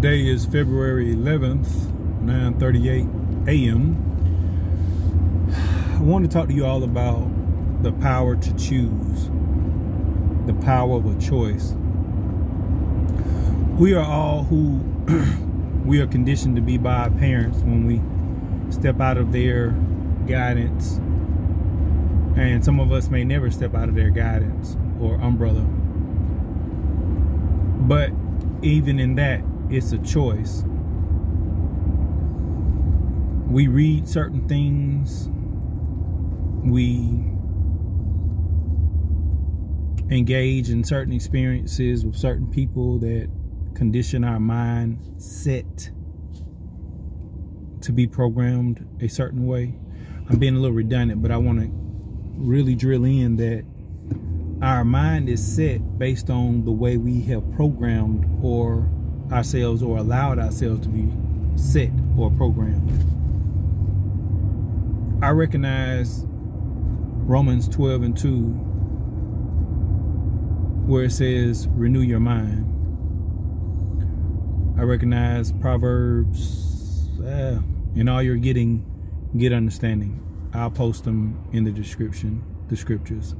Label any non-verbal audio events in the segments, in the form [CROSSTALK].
Today is February 11th, 9:38 a.m. I want to talk to you all about the power to choose, the power of a choice. We are all who [CLEARS THROAT] we are conditioned to be by our parents when we step out of their guidance. And some of us may never step out of their guidance or umbrella. But even in that, it's a choice. We read certain things, we engage in certain experiences with certain people that condition our mind set to be programmed a certain way. I'm being a little redundant, but I want to really drill in that our mind is set based on the way we have programmed or ourselves or allowed ourselves to be set or programmed. I recognize Romans 12 and 2 where it says renew your mind. I recognize Proverbs uh, all you're getting get understanding. I'll post them in the description, the scriptures.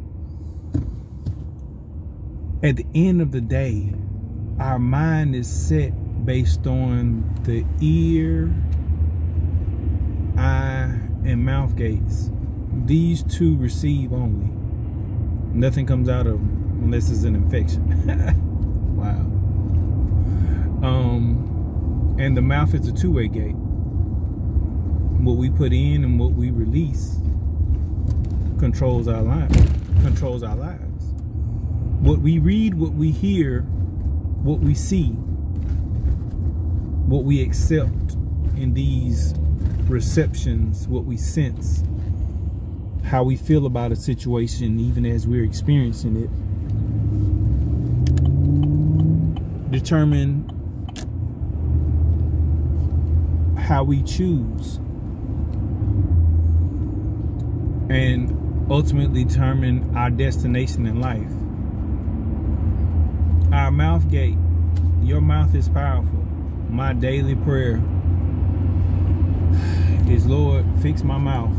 At the end of the day, our mind is set based on the ear, eye, and mouth gates. These two receive only. Nothing comes out of them unless it's an infection. [LAUGHS] wow. Um, and the mouth is a two-way gate. What we put in and what we release controls our lives. Controls our lives. What we read, what we hear, what we see, what we accept in these receptions, what we sense, how we feel about a situation, even as we're experiencing it, determine how we choose. And ultimately determine our destination in life our mouth gate. Your mouth is powerful. My daily prayer is, Lord, fix my mouth.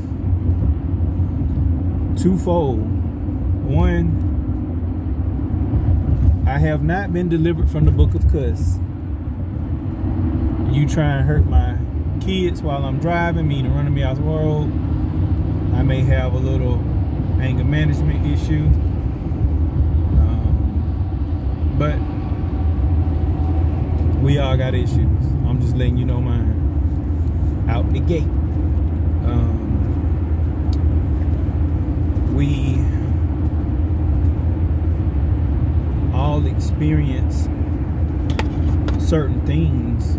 Twofold. One, I have not been delivered from the book of cuss. You try and hurt my kids while I'm driving, meaning running me out the road. I may have a little anger management issue. But we all got issues. I'm just letting you know mine. Out the gate. Um, we all experience certain things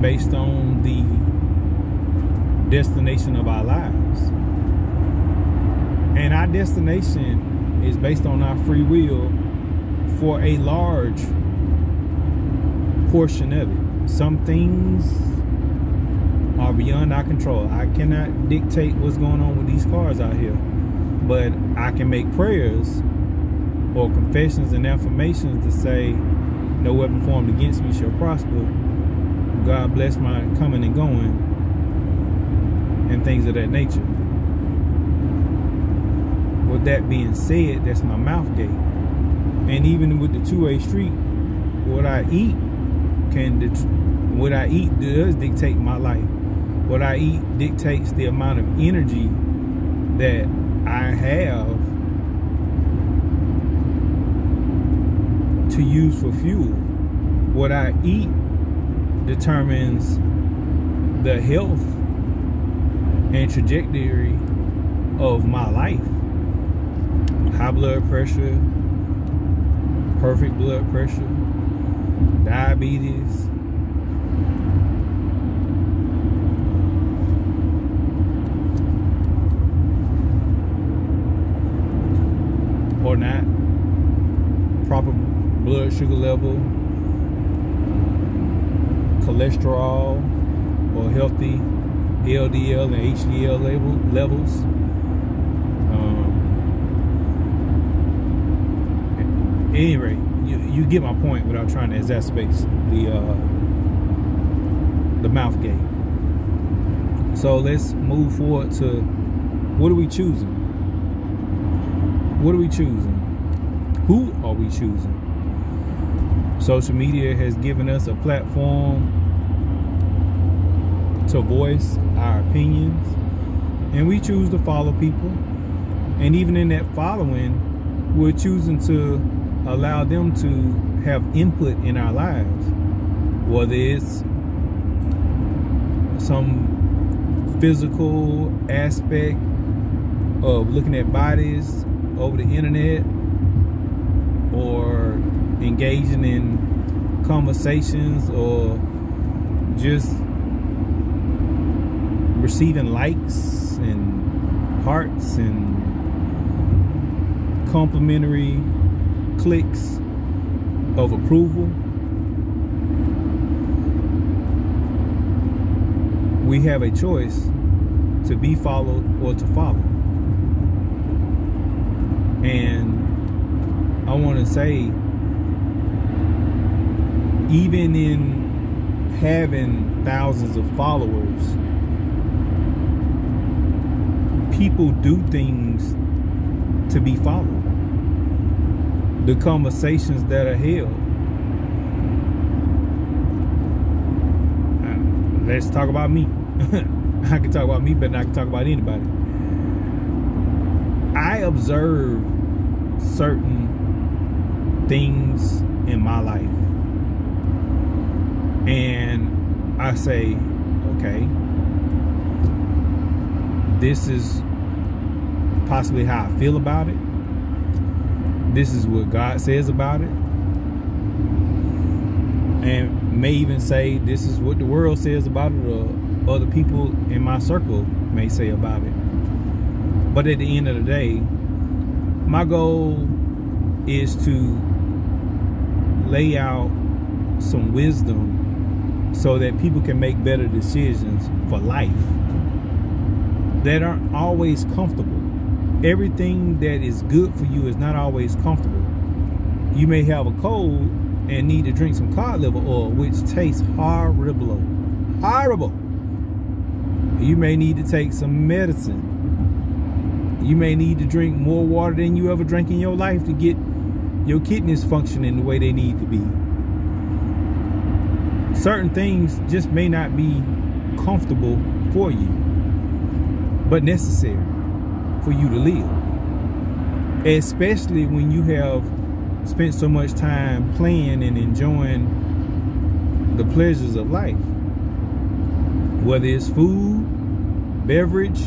based on the destination of our lives. And our destination is based on our free will for a large portion of it. Some things are beyond our control. I cannot dictate what's going on with these cars out here. But I can make prayers or confessions and affirmations to say, no weapon formed against me shall prosper. God bless my coming and going and things of that nature with that being said, that's my mouth gate. And even with the two-way street, what I eat can what I eat does dictate my life. What I eat dictates the amount of energy that I have to use for fuel. What I eat determines the health and trajectory of my life high blood pressure, perfect blood pressure, diabetes, or not, proper blood sugar level, cholesterol, or healthy LDL and HDL level, levels. Any rate, you, you get my point without trying to exacerbate the uh, the mouth game. So let's move forward to what are we choosing? What are we choosing? Who are we choosing? Social media has given us a platform to voice our opinions, and we choose to follow people. And even in that following, we're choosing to allow them to have input in our lives, whether it's some physical aspect of looking at bodies over the internet or engaging in conversations or just receiving likes and hearts and complimentary clicks of approval we have a choice to be followed or to follow. And I want to say, even in having thousands of followers, people do things to be followed. The conversations that are held. Uh, let's talk about me. [LAUGHS] I can talk about me than I can talk about anybody. I observe certain things in my life. And I say, okay, this is possibly how I feel about it. This is what God says about it. And may even say this is what the world says about it or other people in my circle may say about it. But at the end of the day, my goal is to lay out some wisdom so that people can make better decisions for life that aren't always comfortable. Everything that is good for you is not always comfortable. You may have a cold and need to drink some cod liver oil, which tastes horrible. Horrible. You may need to take some medicine. You may need to drink more water than you ever drank in your life to get your kidneys functioning the way they need to be. Certain things just may not be comfortable for you, but necessary for you to live. Especially when you have spent so much time playing and enjoying the pleasures of life whether it's food, beverage,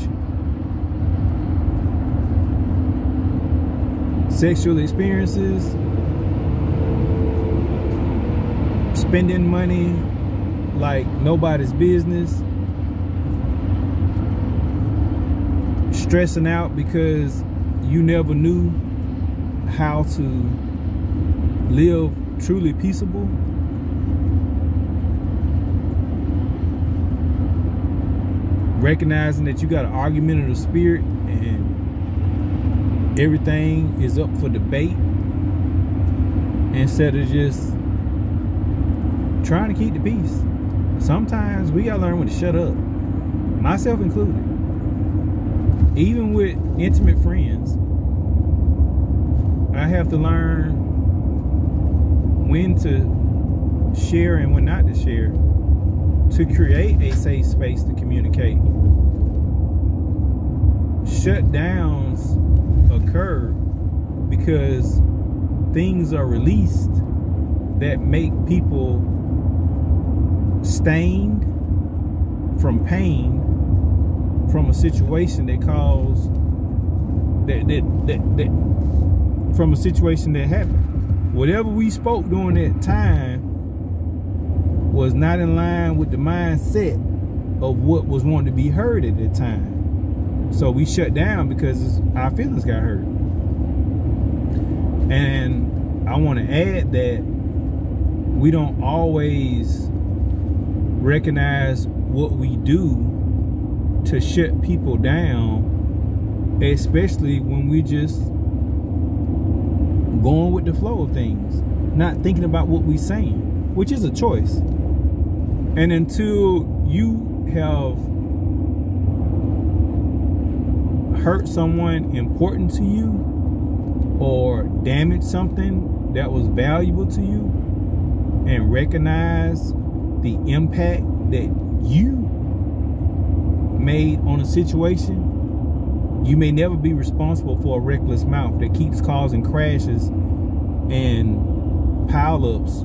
sexual experiences, spending money like nobody's business, stressing out because you never knew how to live truly peaceable recognizing that you got an argumentative spirit and everything is up for debate instead of just trying to keep the peace. Sometimes we gotta learn when to shut up, myself included. Even with intimate friends, I have to learn when to share and when not to share to create a safe space to communicate. Shutdowns occur because things are released that make people stained from pain from a situation that caused that that that, that from a situation that happened. Whatever we spoke during that time was not in line with the mindset of what was wanting to be heard at that time. So we shut down because our feelings got hurt. And I want to add that we don't always recognize what we do to shut people down, especially when we just going with the flow of things, not thinking about what we're saying, which is a choice. And until you have hurt someone important to you or damaged something that was valuable to you and recognize the impact that you made on a situation you may never be responsible for a reckless mouth that keeps causing crashes and pileups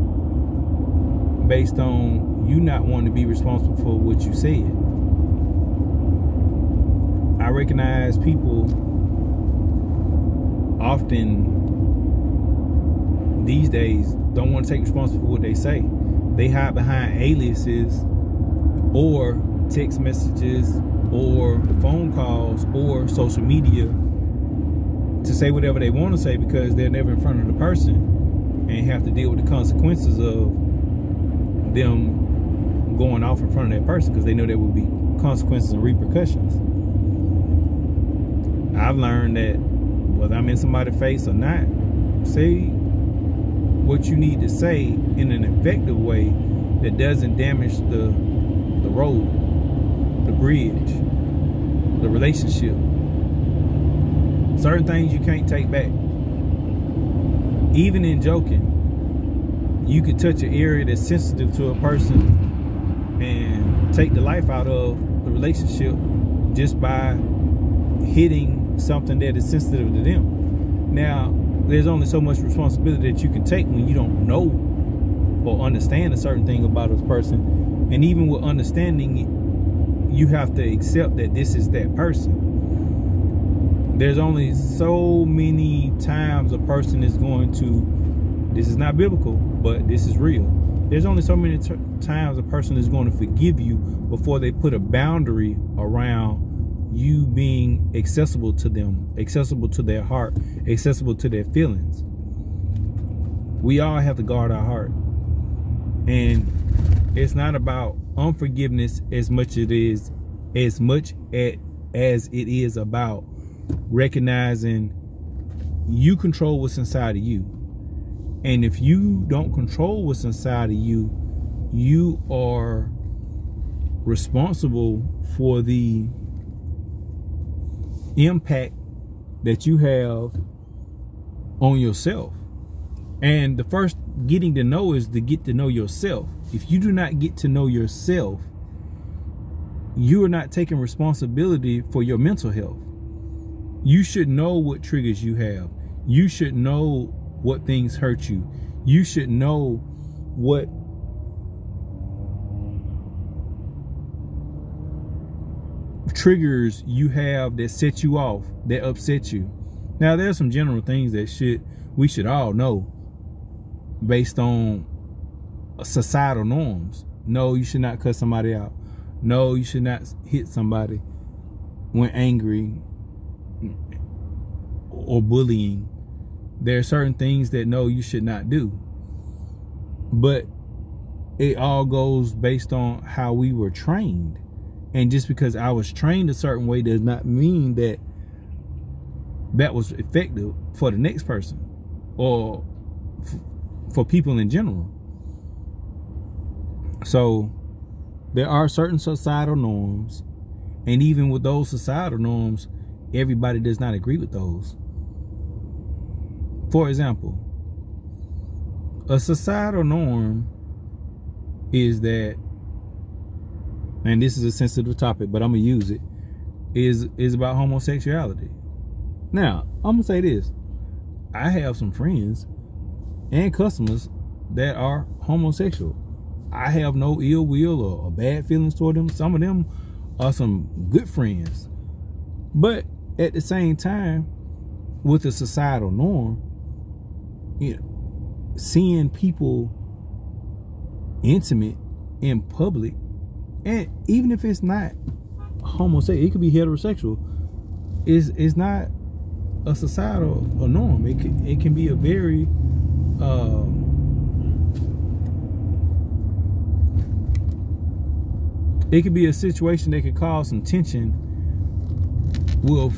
based on you not wanting to be responsible for what you said. I recognize people often these days don't want to take responsibility for what they say. They hide behind aliases or text messages or phone calls or social media to say whatever they want to say because they're never in front of the person and have to deal with the consequences of them going off in front of that person because they know there will be consequences and repercussions. I've learned that whether I'm in somebody's face or not, say what you need to say in an effective way that doesn't damage the the road the bridge, the relationship. Certain things you can't take back. Even in joking, you could touch an area that's sensitive to a person and take the life out of the relationship just by hitting something that is sensitive to them. Now, there's only so much responsibility that you can take when you don't know or understand a certain thing about a person. And even with understanding you have to accept that this is that person. There's only so many times a person is going to, this is not biblical, but this is real. There's only so many times a person is going to forgive you before they put a boundary around you being accessible to them, accessible to their heart, accessible to their feelings. We all have to guard our heart. And it's not about unforgiveness as much it is as much at, as it is about recognizing you control what's inside of you. And if you don't control what's inside of you, you are responsible for the impact that you have on yourself. And the first getting to know is to get to know yourself. If you do not get to know yourself, you are not taking responsibility for your mental health. You should know what triggers you have. You should know what things hurt you. You should know what triggers you have that set you off, that upset you. Now there's some general things that should we should all know based on societal norms. No, you should not cut somebody out. No, you should not hit somebody when angry or bullying. There are certain things that no, you should not do. But it all goes based on how we were trained. And just because I was trained a certain way does not mean that that was effective for the next person or for people in general. So there are certain societal norms, and even with those societal norms, everybody does not agree with those. For example, a societal norm is that, and this is a sensitive topic, but I'm gonna use it, is is about homosexuality. Now, I'm gonna say this. I have some friends and customers that are homosexual. I have no ill will or, bad feelings toward them. Some of them are some good friends. But at the same time, with the societal norm, you know, seeing people intimate in public, and even if it's not homosexual, it could be heterosexual, is is not a societal a norm. It can, it can be a very um, it could be a situation that could cause some tension with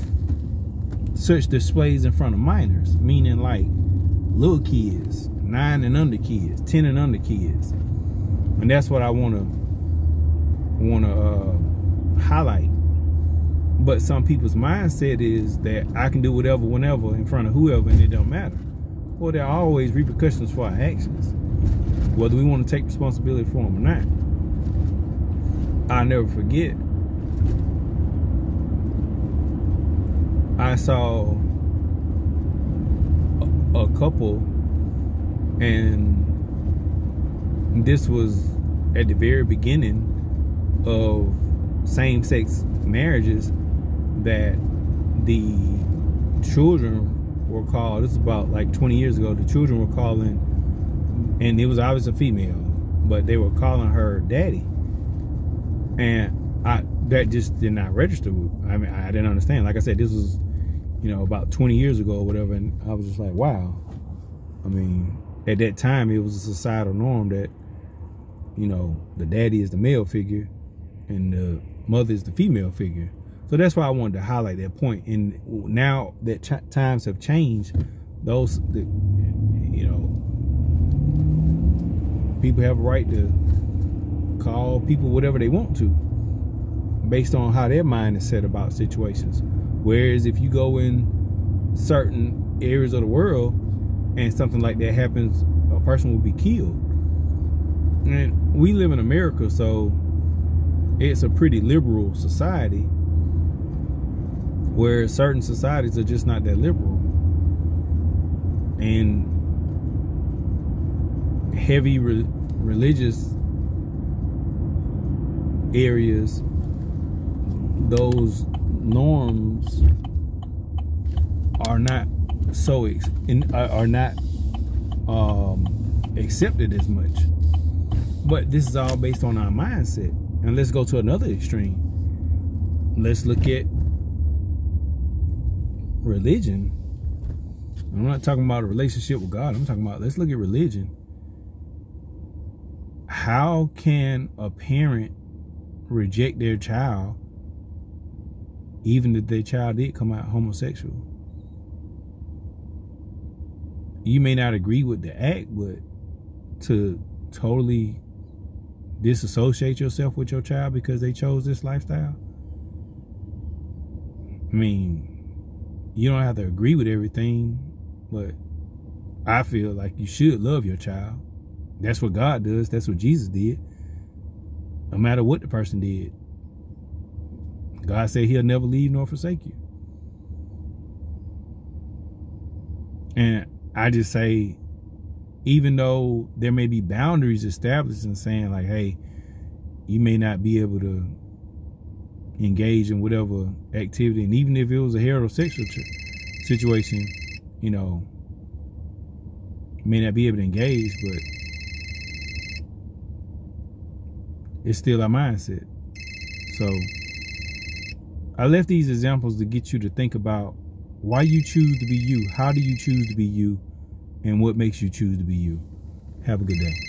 such displays in front of minors, meaning like little kids, nine and under kids, ten and under kids, and that's what I want to want to uh, highlight. But some people's mindset is that I can do whatever, whenever, in front of whoever, and it don't matter. Well, there are always repercussions for our actions, whether we want to take responsibility for them or not. I'll never forget. I saw a, a couple, and this was at the very beginning of same-sex marriages that the children were called this is about like 20 years ago the children were calling and it was obviously a female but they were calling her daddy. And i that just did not register i mean i didn't understand. Like i said this was you know about 20 years ago or whatever and i was just like wow. I mean at that time it was a societal norm that you know the daddy is the male figure and the mother is the female figure. So that's why I wanted to highlight that point. And now that times have changed, those, you know, people have a right to call people whatever they want to, based on how their mind is set about situations. Whereas if you go in certain areas of the world and something like that happens, a person will be killed. And we live in America, so it's a pretty liberal society where certain societies are just not that liberal. And heavy re religious areas those norms are not so in, are not um, accepted as much. But this is all based on our mindset. And let's go to another extreme. Let's look at religion. I'm not talking about a relationship with God. I'm talking about let's look at religion. How can a parent reject their child even if their child did come out homosexual? You may not agree with the act, but to totally disassociate yourself with your child because they chose this lifestyle? I mean, you don't have to agree with everything, but I feel like you should love your child. That's what God does. That's what Jesus did. No matter what the person did. God said he'll never leave nor forsake you. And I just say even though there may be boundaries established and saying like, hey, you may not be able to engage in whatever activity, and even if it was a heterosexual situation, you know, may not be able to engage, but it's still our mindset. So I left these examples to get you to think about why you choose to be you. How do you choose to be you? and what makes you choose to be you. Have a good day.